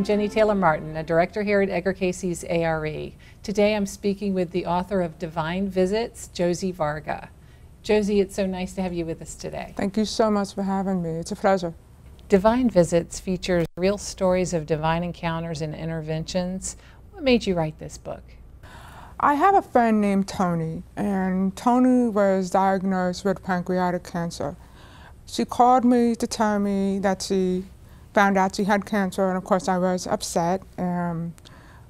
I'm Jennie Taylor Martin, a director here at Edgar Cayce's ARE. Today I'm speaking with the author of Divine Visits, Josie Varga. Josie, it's so nice to have you with us today. Thank you so much for having me. It's a pleasure. Divine Visits features real stories of divine encounters and interventions. What made you write this book? I have a friend named Tony, and Tony was diagnosed with pancreatic cancer. She called me to tell me that she found out she had cancer, and of course I was upset. Um,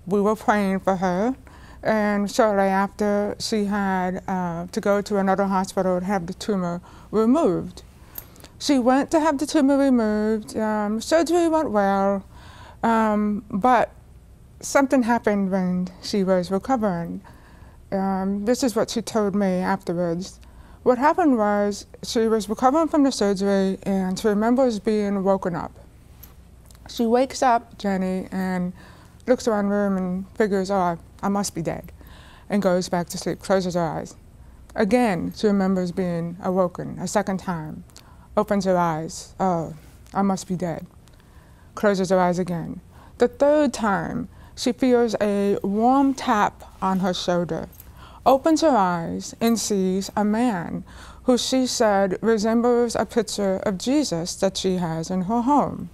we were praying for her, and shortly after, she had uh, to go to another hospital to have the tumor removed. She went to have the tumor removed. Um, surgery went well, um, but something happened when she was recovering. Um, this is what she told me afterwards. What happened was she was recovering from the surgery and she remembers being woken up. She wakes up, Jennie, and looks around the room and figures, oh, I must be dead, and goes back to sleep, closes her eyes. Again, she remembers being awoken a second time, opens her eyes, oh, I must be dead, closes her eyes again. The third time, she feels a warm tap on her shoulder, opens her eyes, and sees a man who she said resembles a picture of Jesus that she has in her home.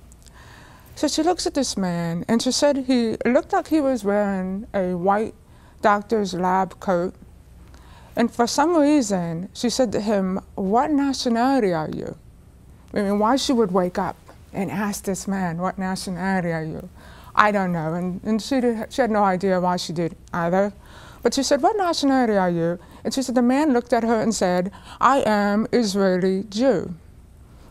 So she looks at this man and she said he looked like he was wearing a white doctor's lab coat. And for some reason, she said to him, What nationality are you? I mean, why she would wake up and ask this man, What nationality are you? I don't know. And, and she, did, she had no idea why she did either. But she said, What nationality are you? And she said, The man looked at her and said, I am Israeli Jew.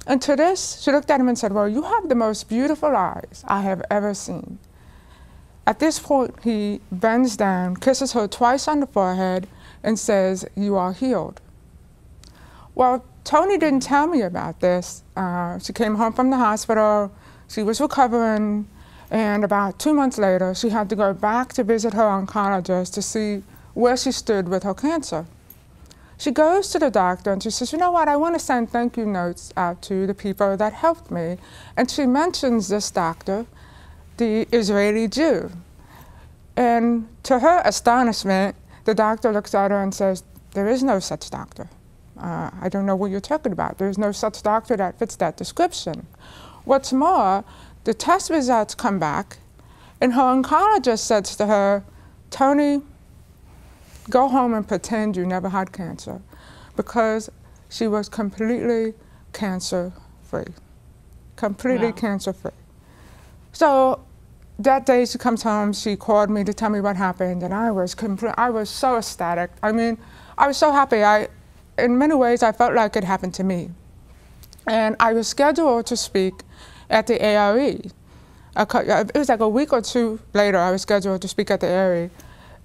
And to this, she looked at him and said, Well, you have the most beautiful eyes I have ever seen. At this point, he bends down, kisses her twice on the forehead, and says, You are healed. Well, Tony didn't tell me about this. Uh, she came home from the hospital, she was recovering, and about two months later, she had to go back to visit her oncologist to see where she stood with her cancer. She goes to the doctor and she says, You know what? I want to send thank you notes out to the people that helped me. And she mentions this doctor, the Israeli Jew. And to her astonishment, the doctor looks at her and says, There is no such doctor. Uh, I don't know what you're talking about. There's no such doctor that fits that description. What's more, the test results come back, and her oncologist says to her, Tony, go home and pretend you never had cancer because she was completely cancer free. Completely wow. cancer free. So that day she comes home, she called me to tell me what happened, and I was complete, I was so ecstatic. I mean, I was so happy. I, in many ways, I felt like it happened to me. And I was scheduled to speak at the ARE. It was like a week or two later, I was scheduled to speak at the ARE.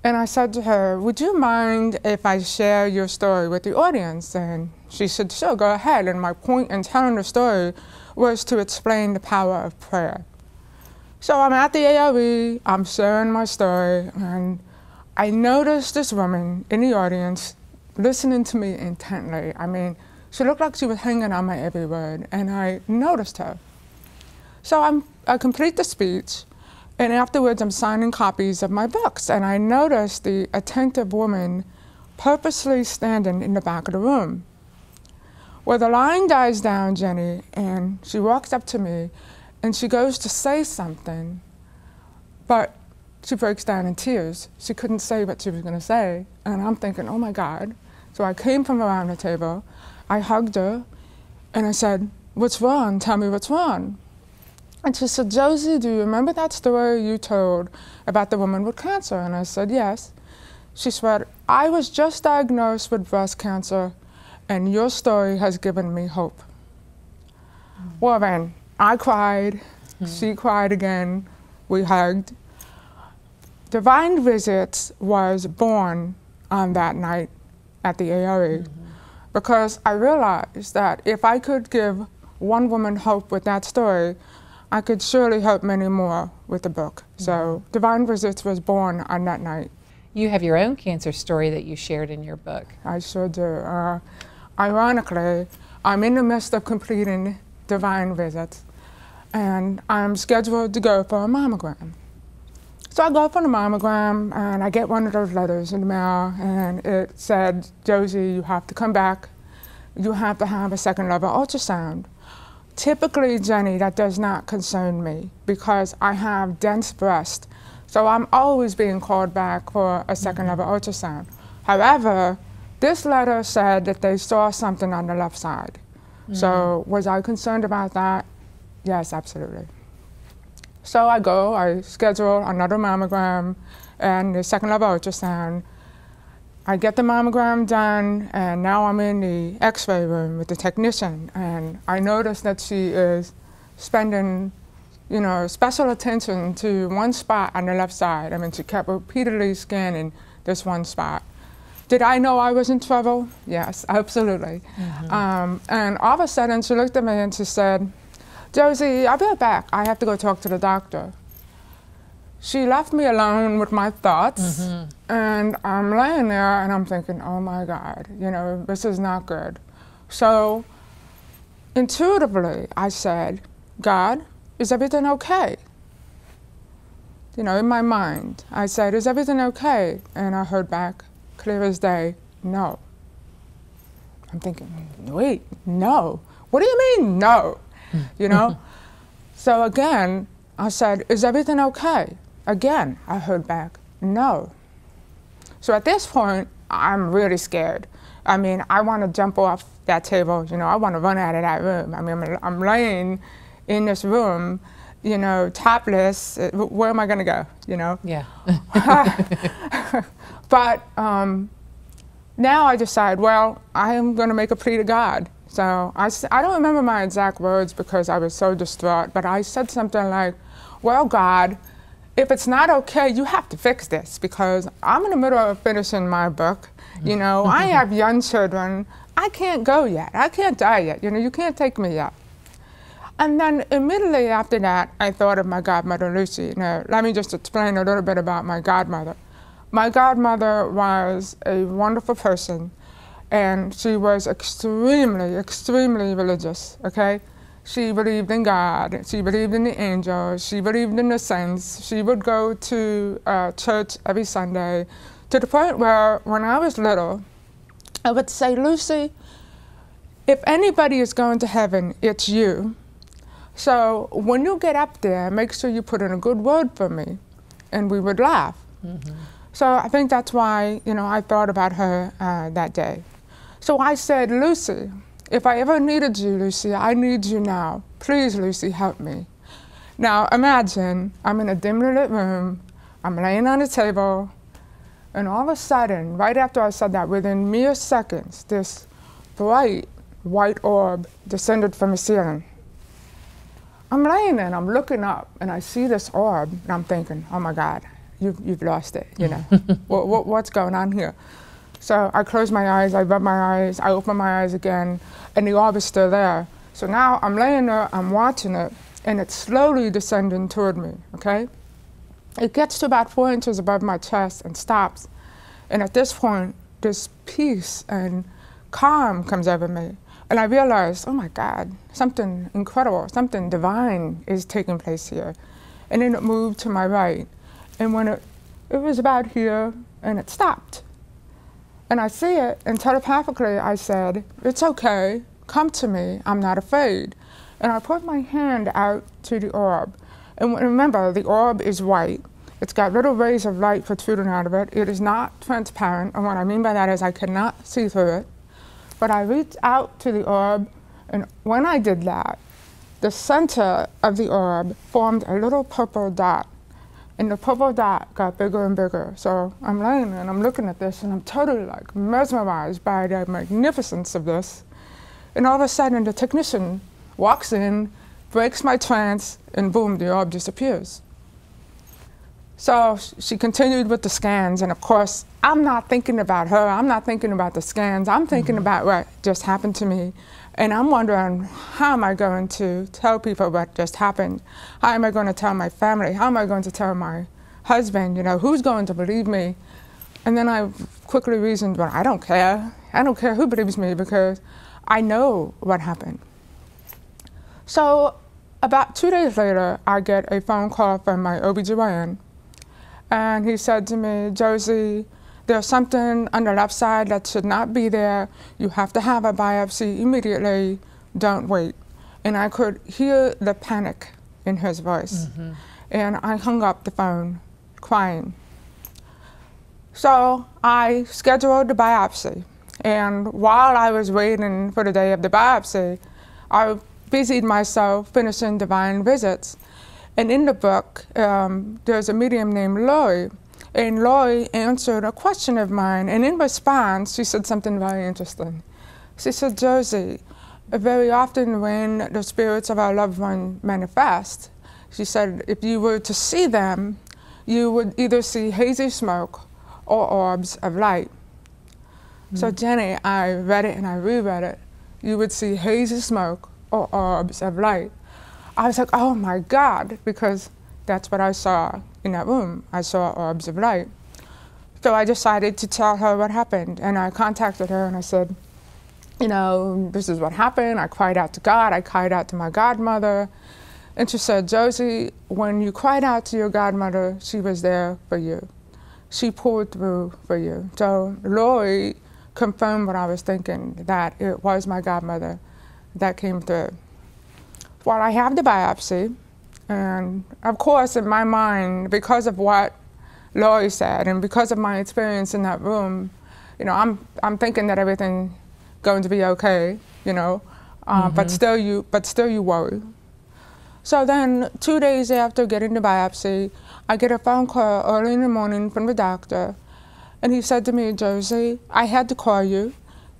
And I said to her, Would you mind if I share your story with the audience? And she said, Sure, go ahead. And my point in telling the story was to explain the power of prayer. So I'm at the ARE, I'm sharing my story, and I noticed this woman in the audience listening to me intently. I mean, she looked like she was hanging on my every word, and I noticed her. So I'm, I complete the speech, and afterwards, I'm signing copies of my books, and I noticed the attentive woman purposely standing in the back of the room. Well, the line dies down, Jennie, and she walks up to me, and she goes to say something, but she breaks down in tears. She couldn't say what she was going to say, and I'm thinking, oh my God. So I came from around the table, I hugged her, and I said, What's wrong? Tell me what's wrong. And she said, Josie, do you remember that story you told about the woman with cancer? And I said, yes. She said, I was just diagnosed with breast cancer, and your story has given me hope. Mm. Well, then, I cried, mm. she cried again, we hugged. Divine Visits was born on that night at the ARE mm -hmm. because I realized that if I could give one woman hope with that story, I could surely help many more with the book. Mm -hmm. So mm-hmm. Divine Visits was born on that night. You have your own cancer story that you shared in your book. I sure do. Uh, ironically, I'm in the midst of completing Divine Visits. and I'm scheduled to go for a mammogram. So I go for the mammogram, and I get one of those letters in the mail, and it said, Josie, you have to come back. You have to have a second level ultrasound. Typically, Jennie, that does not concern me because I have dense breast. So I'm always being called back for a second level ultrasound. However, this letter said that they saw something on the left side. So mm. was I concerned about that? Yes, absolutely. So I go, I schedule another mammogram and the second level ultrasound. I get the mammogram done, and now I'm in the x ray room with the technician. And I notice that she is spending, you know, special attention to one spot on the left side. I mean, she kept repeatedly scanning this one spot. Did I know I was in trouble? Yes, absolutely. Um, and all of a sudden, she looked at me and she said, Josie, I'll be right back. I have to go talk to the doctor. She left me alone with my thoughts, mm-hmm. and I'm laying there and I'm thinking, oh my God, you know, this is not good. So intuitively, I said, God, is everything okay? You know, in my mind, I said, is everything okay? And I heard back, clear as day, no. I'm thinking, wait, no. What do you mean, no? Hmm. You know? so again, I said, is everything okay? Again, I heard back, no. So at this point, I'm really scared. I mean, I want to jump off that table, you know, I want to run out of that room. I mean, I'm, I'm laying in this room, you know, topless. Uh, Where am I going to go, you know? Yeah. But um, now I decide, well, I am going to make a plea to God. So I, I don't remember my exact words because I was so distraught, but I said something like, well, God, if it's not okay, you have to fix this because I'm in the middle of finishing my book. You know, I mm-hmm. have young children. I can't go yet. I can't die yet. You know, you can't take me yet. And then immediately after that, I thought of my godmother, Lucy. Now, let me just explain a little bit about my godmother. My godmother was a wonderful person, and she was extremely, extremely religious, okay? She believed in God, she believed in the angels, she believed in the saints. She would go to uh, church every Sunday to the point where when I was little, I would say, Lucy, if anybody is going to heaven, it's you. So when you get up there, make sure you put in a good word for me. And we would laugh. So I think that's why, you know, I thought about her uh, that day. So I said, Lucy, if I ever needed you, Lucy, I need you now. Please, Lucy, help me. Now imagine I'm in a dimly lit room, I'm laying on a table, and all of a sudden, right after I said that, within mere seconds, this bright white orb descended from the ceiling. I'm laying there and I'm looking up and I see this orb and I'm thinking, oh my God, you've, you've lost it, you know. what, what, what's going on here? So I close my eyes, I rub my eyes, I open my eyes again, and the orb is still there. So now I'm laying there, I'm watching it, and it's slowly descending toward me, okay? It gets to about four inches above my chest and stops. And at this point, this peace and calm comes over me. And I realize, oh my God, something incredible, something divine is taking place here. And then it moved to my right. And when it, it was about here, and it stopped. And I see it, and telepathically I said, It's okay, come to me, I'm not afraid. And I put my hand out to the orb. And remember, the orb is white. It's got little rays of light protruding out of it. It is not transparent, and what I mean by that is I cannot see through it. But I reached out to the orb, and when I did that, the center of the orb formed a little purple dot. And the purple dot got bigger and bigger. So I'm laying there and I'm looking at this and I'm totally like mesmerized by the magnificence of this. And all of a sudden the technician walks in, breaks my trance, and boom, the orb disappears. So she continued with the scans, and of course, I'm not thinking about her. I'm not thinking about the scans. I'm thinking mm-hmm. about what just happened to me. And I'm wondering, how am I going to tell people what just happened? How am I going to tell my family? How am I going to tell my husband? You know, who's going to believe me? And then I quickly reasoned, well, I don't care. I don't care who believes me because I know what happened. So about two days later, I get a phone call from my OBGYN, and he said to me, Josie, there's something on the left side that should not be there. You have to have a biopsy immediately. Don't wait. And I could hear the panic in his voice. Mm-hmm. And I hung up the phone crying. So I scheduled the biopsy. And while I was waiting for the day of the biopsy, I busied myself finishing divine visits. And in the book, um, there's a medium named Lori. And Lori answered a question of mine. And in response, she said something very interesting. She said, Josie, very often when the spirits of our loved one manifest, she said, if you were to see them, you would either see hazy smoke or orbs of light. Mm. So, Jennie, I read it and I reread it. You would see hazy smoke or orbs of light. I was like, oh my God, because that's what I saw in that room. I saw orbs of light. So I decided to tell her what happened, and I contacted her and I said, you know, this is what happened. I cried out to God. I cried out to my godmother. And she said, Josie, when you cried out to your godmother, she was there for you. She pulled through for you. So Lori confirmed what I was thinking, that it was my godmother that came through. Well, I have the biopsy, and of course, in my mind, because of what Lori said, and because of my experience in that room, you know, I'm I'm thinking that everything's going to be okay, you know, uh, mm-hmm. but still you but still you worry. So then, two days after getting the biopsy, I get a phone call early in the morning from the doctor, and he said to me, Josie, I had to call you.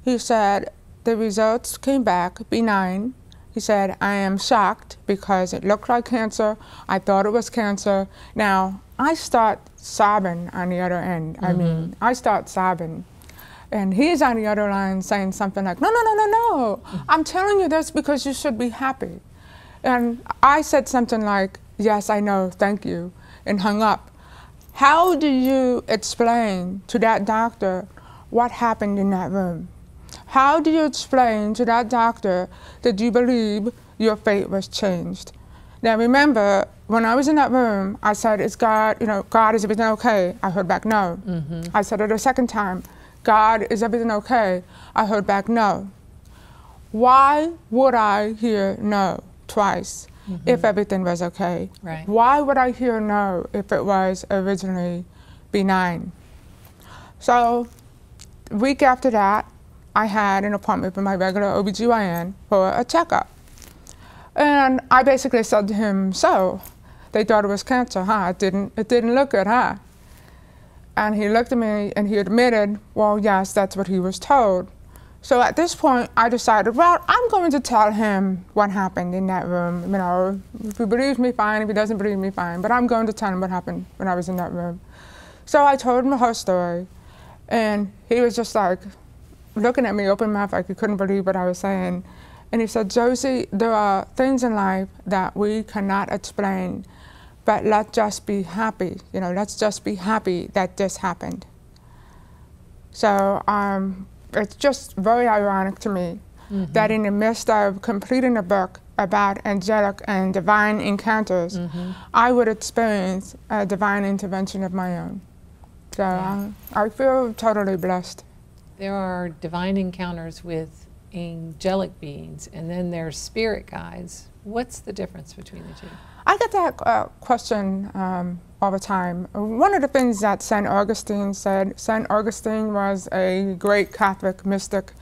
He said, the results came back benign. He said, I am shocked because it looked like cancer. I thought it was cancer. Now, I start sobbing on the other end. Mm-hmm. I mean, I start sobbing. And he's on the other line saying something like, No, no, no, no, no. Mm-hmm. I'm telling you this because you should be happy. And I said something like, Yes, I know, thank you, and hung up. How do you explain to that doctor what happened in that room? How do you explain to that doctor that you believe your fate was changed? Now remember, when I was in that room, I said, "Is God, you know, God, is everything okay?" I heard back, "No." Mm-hmm. I said it a second time, "God, is everything okay?" I heard back, "No." Why would I hear no twice mm-hmm. if everything was okay? Right. Why would I hear no if it was originally benign? So, week after that, I had an appointment with my regular OBGYN for a checkup. And I basically said to him, so, they thought it was cancer, huh? It didn't, it didn't look good, huh? And he looked at me and he admitted, well, yes, that's what he was told. So at this point, I decided, well, I'm going to tell him what happened in that room. You know, if he believes me, fine. If he doesn't believe me, fine. But I'm going to tell him what happened when I was in that room. So I told him the whole story. And he was just like, looking at me open mouth like he couldn't believe what I was saying. And he said, Josie, there are things in life that we cannot explain, but let's just be happy. You know, let's just be happy that this happened. So um, it's just very ironic to me mm-hmm. that in the midst of completing a book about angelic and divine encounters, mm-hmm. I would experience a divine intervention of my own. So yeah. um, I feel totally blessed there are divine encounters with angelic beings, and then there's spirit guides. What's the difference between the two? I get that uh, question um, all the time. One of the things that St. Augustine said, St. Augustine was a great Catholic mystic,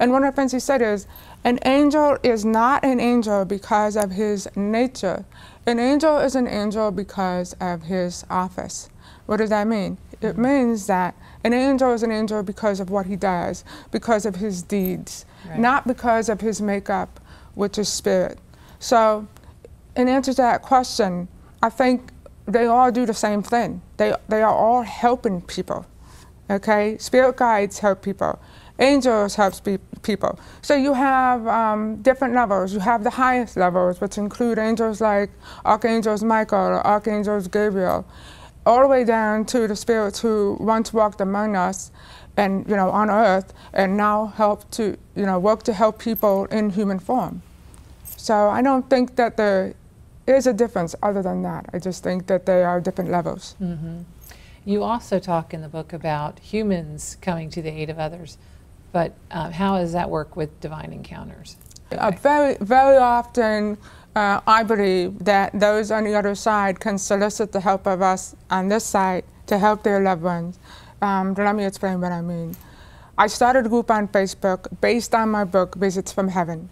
and one of the things he said is, an angel is not an angel because of his nature. An angel is an angel because of his office. What does that mean? It mm-hmm. means that an angel is an angel because of what he does, because of his deeds, right. not because of his makeup, which is spirit. So, in answer to that question, I think they all do the same thing. They, they are all helping people. Okay? Spirit guides help people. Angels help people. So you have um, different levels. You have the highest levels, which include angels like Archangels Michael or Archangels Gabriel all the way down to the spirits who once walked among us and you know on earth and now help to you know work to help people in human form so i don't think that there is a difference other than that. I just think that they are different levels. Mm-hmm. You also talk in the book about humans coming to the aid of others, but um, how does that work with divine encounters? Uh, very, very often, uh, I believe that those on the other side can solicit the help of us on this side to help their loved ones. Um, let me explain what I mean. I started a group on Facebook based on my book, Visits from Heaven.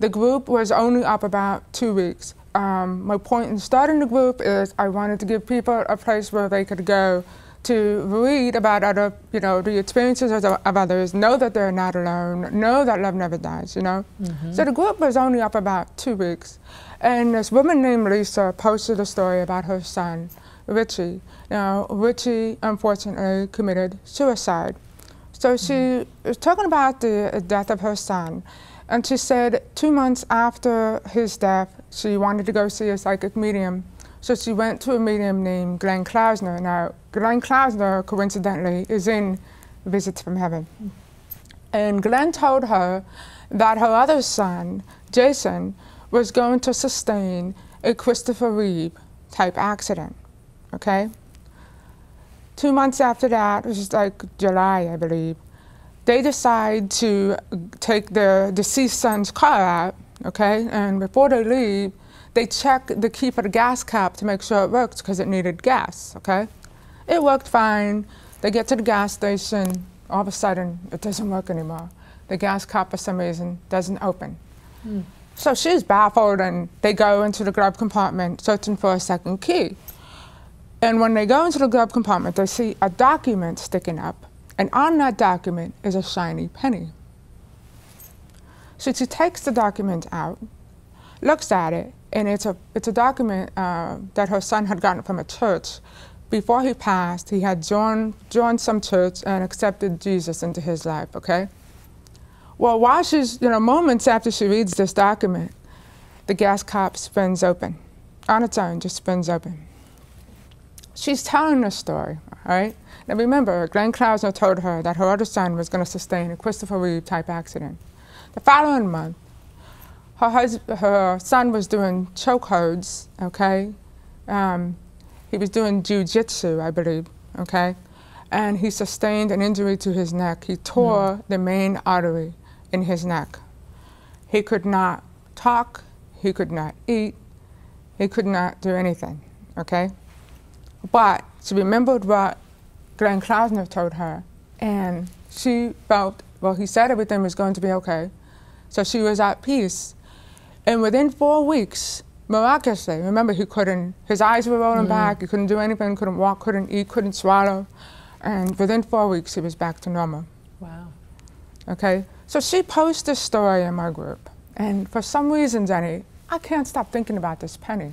The group was only up about two weeks. Um, my point in starting the group is I wanted to give people a place where they could go to read about other, you know, the experiences of, of others, know that they're not alone, know that love never dies, you know. Mm-hmm. So the group was only up about two weeks, and this woman named Lisa posted a story about her son, Richie. Now, Richie unfortunately committed suicide. So she mm-hmm. was talking about the death of her son, and she said two months after his death, she wanted to go see a psychic medium. So she went to a medium named Glenn Klausner. Now, Glenn Klausner, coincidentally, is in Visits from Heaven. And Glenn told her that her other son, Jason, was going to sustain a Christopher Reeve type accident. Okay? Two months after that, which is like July, I believe, they decide to take their deceased son's car out, okay? And before they leave, they check the key for the gas cap to make sure it works because it needed gas, okay? It worked fine. They get to the gas station, all of a sudden it doesn't work anymore. The gas cap for some reason doesn't open. Mm. So she's baffled and they go into the glove compartment searching for a second key. And when they go into the glove compartment, they see a document sticking up, and on that document is a shiny penny. So she takes the document out, looks at it, and it's a, it's a document uh, that her son had gotten from a church. Before he passed, he had joined, joined some church and accepted Jesus into his life, okay? Well, while she's, you know, moments after she reads this document, the gas cap spins open. On its own, just spins open. She's telling the story, all right? Now remember, Glenn Klausner told her that her other son was going to sustain a Christopher Reeve type accident. The following month, her, her son was doing chokeholds, okay? Um, he was doing jujitsu, I believe, okay? And he sustained an injury to his neck. He tore mm. the main artery in his neck. He could not talk, he could not eat, he could not do anything, okay? But she remembered what Glenn Klausner told her, and she felt, well, he said everything was going to be okay. So she was at peace. And within four weeks, miraculously, remember he couldn't, his eyes were rolling mm. back, he couldn't do anything, couldn't walk, couldn't eat, couldn't swallow. And within four weeks, he was back to normal. Wow. Okay? So she posted this story in my group. And for some reason, Jennie, I can't stop thinking about this penny.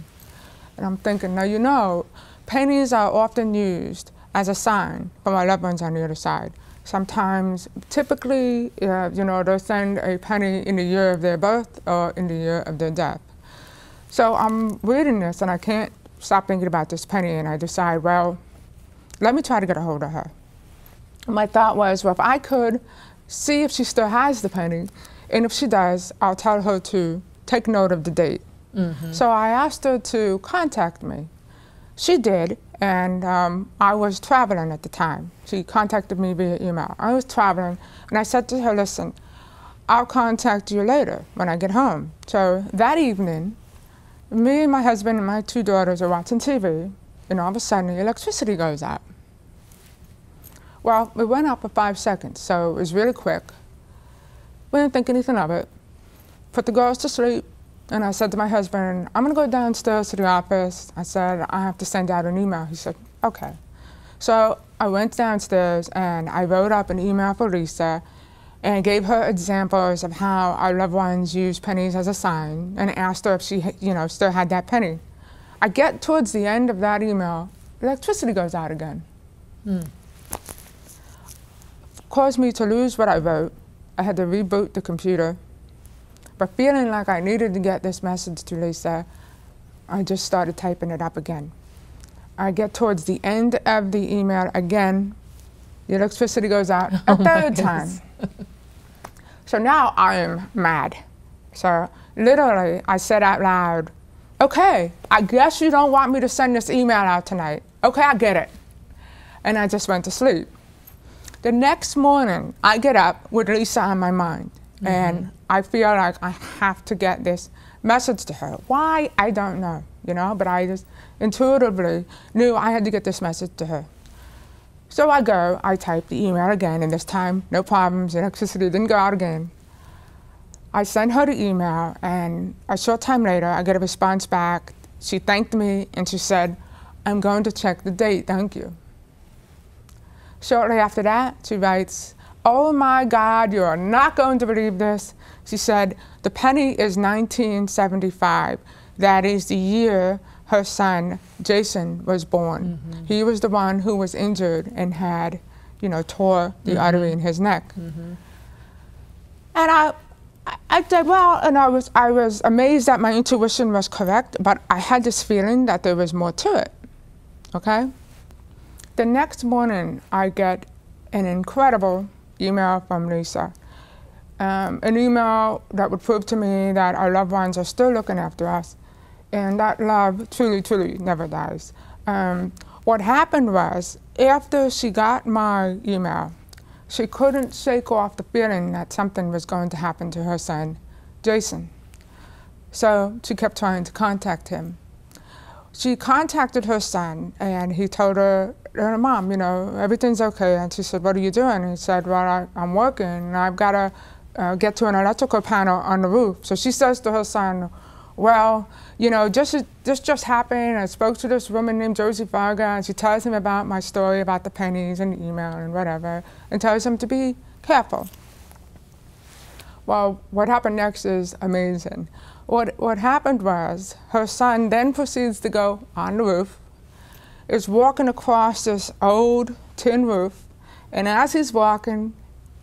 And I'm thinking, now you know, pennies are often used as a sign for my loved ones on the other side. Sometimes, typically, uh, you know, they'll send a penny in the year of their birth or in the year of their death. So I'm reading this and I can't stop thinking about this penny and I decide, well, let me try to get a hold of her. My thought was, well, if I could see if she still has the penny, and if she does, I'll tell her to take note of the date. Mm -hmm. So I asked her to contact me. She did, and um, I was traveling at the time. She contacted me via email. I was traveling, and I said to her, listen, I'll contact you later when I get home. So that evening, me and my husband and my two daughters are watching TV, and all of a sudden the electricity goes out. Well, it went out for five seconds, so it was really quick. We didn't think anything of it. Put the girls to sleep, and I said to my husband, I'm going to go downstairs to the office. I said, I have to send out an email. He said, okay. So I went downstairs and I wrote up an email for Lisa and gave her examples of how our loved ones use pennies as a sign and asked her if she, you know, still had that penny. I get towards the end of that email, electricity goes out again. Mm. Caused me to lose what I wrote. I had to reboot the computer but feeling like I needed to get this message to Lisa, I just started typing it up again. I get towards the end of the email again, the electricity goes out a oh third time. so now I am mad. So literally, I said out loud, okay, I guess you don't want me to send this email out tonight. Okay, I get it. And I just went to sleep. The next morning, I get up with Lisa on my mind, mm-hmm. and I feel like I have to get this message to her. Why? I don't know, you know, but I just intuitively knew I had to get this message to her. So I go, I type the email again, and this time, no problems, electricity didn't go out again. I sent her the email, and a short time later, I get a response back. She thanked me, and she said, I'm going to check the date, thank you. Shortly after that, she writes, Oh my God, you're not going to believe this. She said, The penny is 1975. That is the year her son, Jason, was born. Mm-hmm. He was the one who was injured and had, you know, tore the mm-hmm. artery in his neck. Mm-hmm. And I, I did well, and I was I was amazed that my intuition was correct, but I had this feeling that there was more to it. Okay. The next morning, I get an incredible email from Lisa. Um, an email that would prove to me that our loved ones are still looking after us, and that love truly, truly never dies. Um, what happened was, after she got my email, she couldn't shake off the feeling that something was going to happen to her son, Jason. So she kept trying to contact him. She contacted her son, and he told her, her Mom, you know, everything's okay. And she said, What are you doing? And he said, Well, I, am working, and I've got to uh, get to an electrical panel on the roof. So she says to her son, well, you know, just this just happened. I spoke to this woman named Josie Varga, and she tells him about my story about the pennies and the email and whatever, and tells him to be careful. Well, what happened next is amazing. What, what happened was her son then proceeds to go on the roof, is walking across this old tin roof, and as he's walking,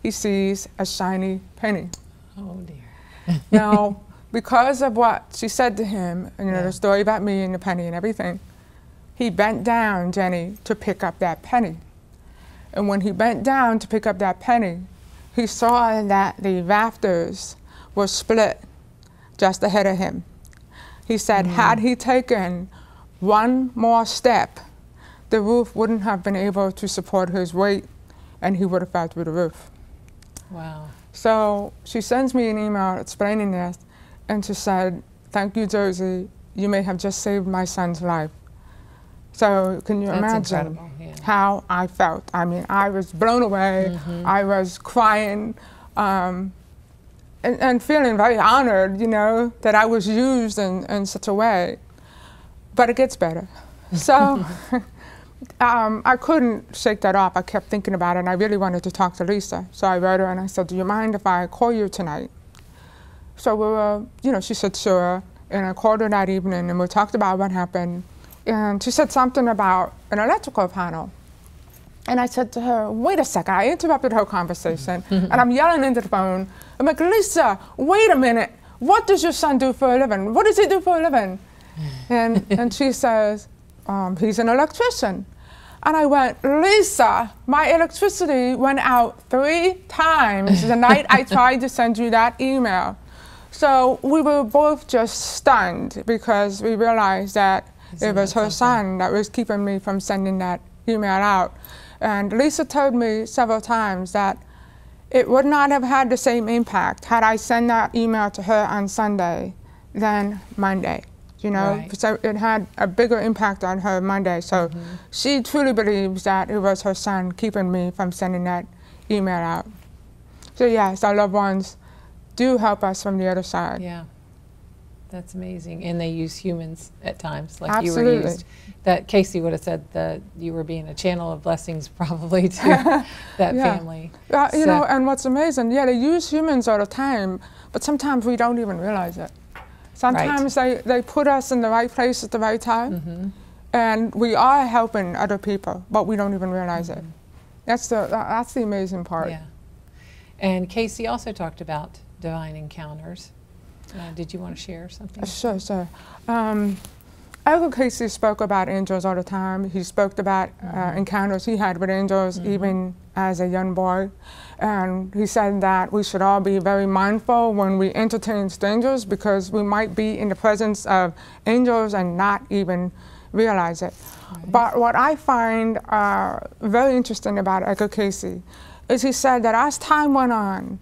he sees a shiny penny. Oh dear. now, because of what she said to him, you know, yeah. the story about me and the penny and everything, he bent down, Jennie, to pick up that penny. And when he bent down to pick up that penny, he saw that the rafters were split just ahead of him. He said, mm. had he taken one more step, the roof wouldn't have been able to support his weight and he would have fell through the roof. Wow. So she sends me an email explaining this and she said, Thank you, Josie. You may have just saved my son's life. So can you That's imagine yeah. how I felt? I mean, I was blown away. Mm-hmm. I was crying um, and, and, feeling very honored, you know, that I was used in, in such a way. But it gets better. So um, I couldn't shake that off. I kept thinking about it, and I really wanted to talk to Lisa. So I wrote her and I said, Do you mind if I call you tonight? So we were, you know, she said, sure. And I called her that evening and we talked about what happened. And she said something about an electrical panel. And I said to her, wait a second. I interrupted her conversation and I'm yelling into the phone. I'm like, Lisa, wait a minute. What does your son do for a living? What does he do for a living? And, and she says, um, he's an electrician. And I went, Lisa, my electricity went out three times the night I tried to send you that email. So we were both just stunned because we realized that it was her son that was keeping me from sending that email out. And Lisa told me several times that it would not have had the same impact had I sent that email to her on Sunday than Monday. You know, right. so it had a bigger impact on her Monday. So mm-hmm. she truly believes that it was her son keeping me from sending that email out. So yes, our loved ones do help us from the other side. Yeah. That's amazing. And they use humans at times, like Absolutely. you were used. That Cayce would have said that you were being a channel of blessings probably to that yeah. family. Uh, you so. know, and what's amazing, yeah, they use humans all the time, but sometimes we don't even realize it. Sometimes right. they, they put us in the right place at the right time, mm-hmm. and we are helping other people, but we don't even realize mm-hmm. it. That's the, that's the amazing part. Yeah. And Cayce also talked about divine encounters. Uh, did you want to share something? Sure, sure. Um, Edgar Cayce spoke about angels all the time. He spoke about uh, encounters he had with angels even as a young boy. And he said that we should all be very mindful when we entertain strangers because we might be in the presence of angels and not even realize it. But what I find uh, very interesting about Edgar Cayce is he said that as time went on,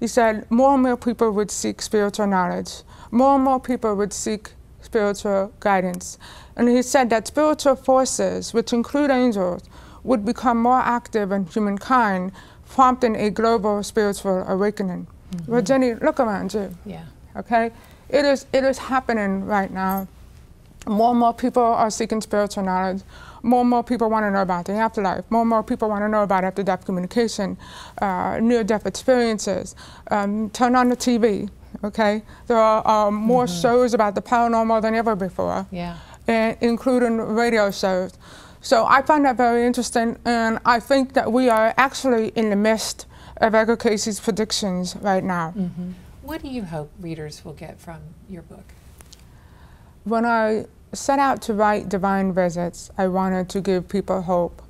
he said more and more people would seek spiritual knowledge, more and more people would seek spiritual guidance. And he said that spiritual forces, which include angels, would become more active in humankind, prompting a global spiritual awakening. Mm-hmm. Well, Jennie, look around you, Yeah. okay? It is, it is happening right now. More and more people are seeking spiritual knowledge. More and more people want to know about the afterlife. More and more people want to know about after death communication, uh, near death experiences. Um, turn on the TV, okay? There are uh, more shows about the paranormal than ever before, Yeah. and including radio shows. So I find that very interesting, and I think that we are actually in the midst of Edgar Cayce's predictions right now. What do you hope readers will get from your book? When I set out to write Divine Visits, I wanted to give people hope.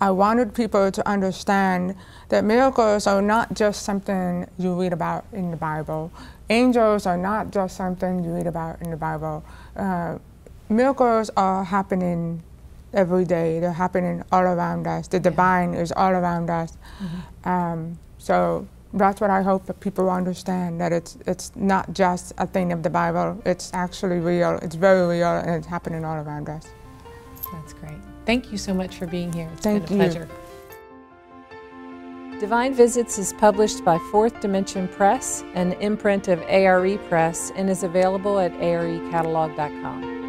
I wanted people to understand that miracles are not just something you read about in the Bible. Angels are not just something you read about in the Bible. Uh, miracles are happening every day. They're happening all around us. The divine is all around us. Um, so that's what I hope that people understand that it's it's not just a thing of the Bible. It's actually real. It's very real, and it's happening all around us. That's great. Thank you so much for being here. It's Thank been a you. pleasure. Divine Visits is published by Fourth Dimension Press, an imprint of ARE Press, and is available at arecatalog.com.